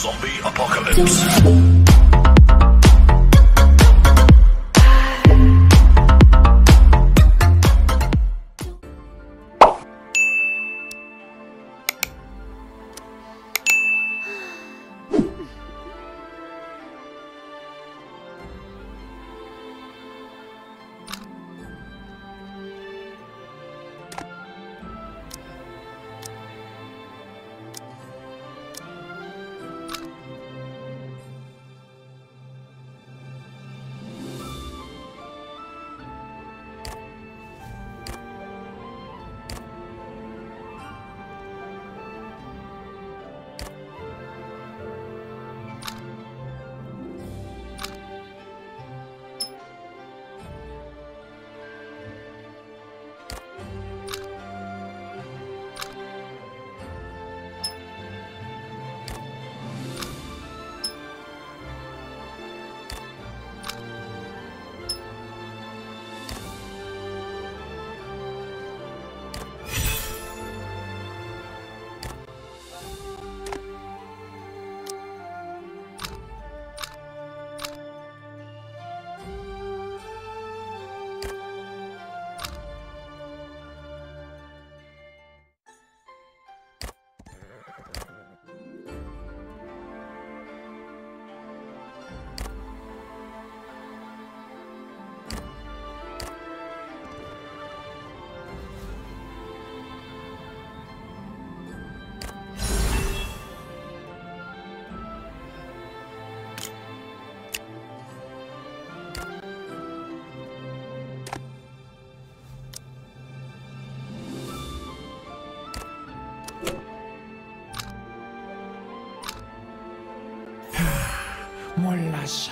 Zombie apocalypse. 몰랐어.